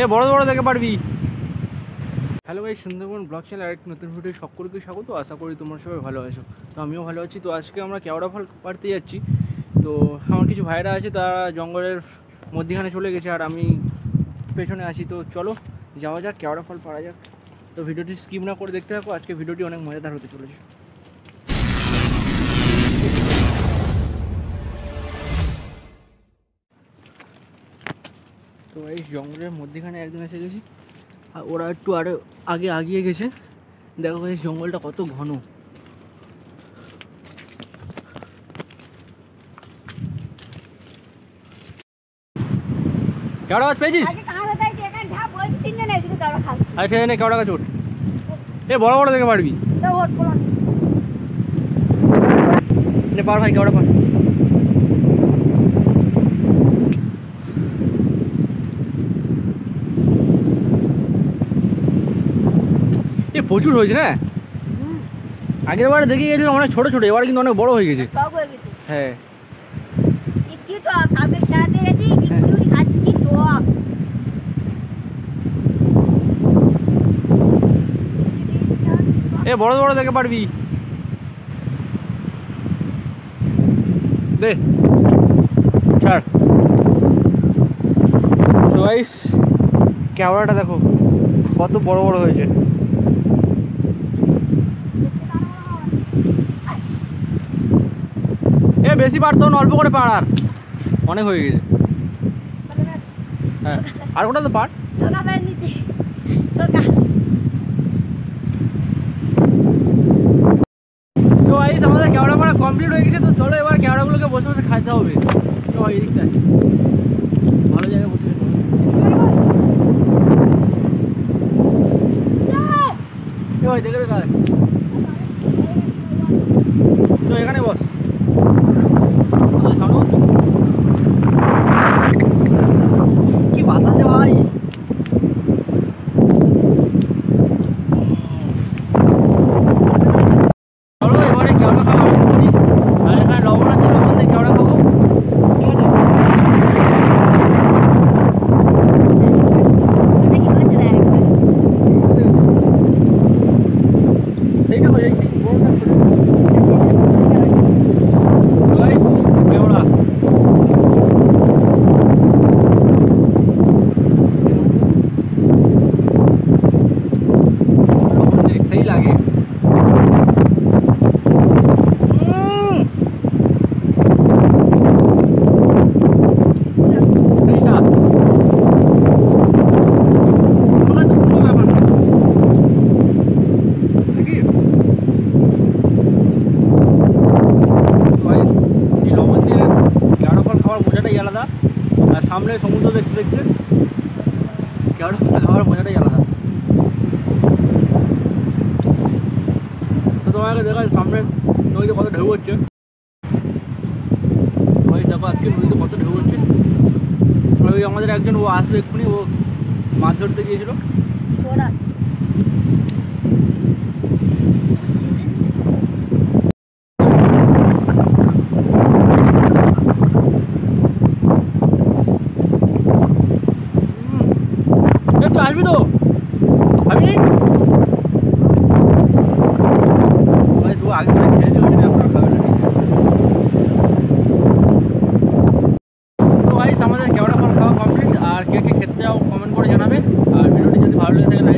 এ, বড় বড় দেখে পারবি। হ্যালো ভাই সুন্দরবন ব্লগ চ্যানেল আরেকটি নতুন ভিডিও সকলকে স্বাগত। আশা করি তোমরা সবাই ভালো আছো। তো আমিও ভালো আছি। তো আজকে আমরা কেওড়া ফল পাড়তে যাচ্ছি। তো আমার কিছু ভাইরা আছে, তারা জঙ্গলের মধ্যখানে চলে গেছে আর আমি পেছনে আছি। তো চলো, যাওয়া যাক, কেওড়া ফল পাড়া যাক। তো ভিডিওটি স্কিপ না করে দেখতে থাকো। আজকে ভিডিওটি অনেক মজাদার হতে চলেছে। তো এই জঙ্গলের মধ্যেখানে একদিন এসে গেছি। আর ওরা একটু আরও আগে আগিয়ে গেছে। দেখো এই জঙ্গলটা কত ঘন। কেওড়া গাছ পেয়েছিস? আরে ঠিক আছে কেওড়া গাছ ওঠ। এ বড় বড় দেখে পারবি। পার ভাই কেওড়া পার। প্রচুর হয়েছে না? আগের বারে দেখে গেছিলাম অনেক ছোট ছোট এবারে কিন্তু অনেক বড় হয়ে গেছে। হয়ে হ্যাঁ। এ বড় বড় দেখে পারবি। দে। ছাড়। সো গাইস ক্যামেরাটা দেখো কত বড় বড় হয়েছে। বেশি পারতো অল্প করে পাড়ার। অনেক হয়ে গেছে। হ্যাঁ আর কোনটা তো তোকা সো আমাদের ক্যামেরা পাড়া কমপ্লিট হয়ে গেছে তো চলো এবার ক্যামেরাগুলোকে বসে বসে খাইতে হবে। তো এই দিকটা। ভালো জায়গায় বসে দেখে দেখা তো এখানে বস আমাদের সামনে বস। উফ, কি বাতাস রে ভাই চলো এবারে কেওড়া খাওয়া শুরু করি আর এখানে লবণ আছে লবণ দিয়ে কেওড়া খাব ঠিক আছে ওটা কি করতে দেয় একবার সেইটা হয়ে যাচ্ছে বড়টা ছোট গাইস কেওড়া সেই লাগে উম! সেই স্বাদ। ওটা তো কোনো ব্যাপার না। নাকি? Guys, এই লবণ দিয়ে কেওড়া ফল খাওয়ার মজাটাই আলাদা আর সামনে সমুদ্র দেখতে দেখতে ফল খাওয়ার মজাটাই আলাদা। তো তোমাকে দেখা সামনে নদীতে কত ঢেউ হচ্ছে। ওই দেখো আজকে নদীতে কত ঢেউ হচ্ছে। ওই আমাদের একজন, ও আসবে এক্ষুনি, ও মাছ ধরতে গিয়েছিল। ওরা হুম। এ, তুই আসবি তো ভাবি ভাই শুধু আগে থেকে খেয়েছি ওই জন্য আপনারা খাবেন না, ঠিক আছে? So guys, আমাদের কেওড়া ফল খাওয়া কমপ্লিট আর কে কে খেতে চাও কমেন্ট করে জানাবে আর ভিডিওটি যদি ভালো লেগে থাকে লাইক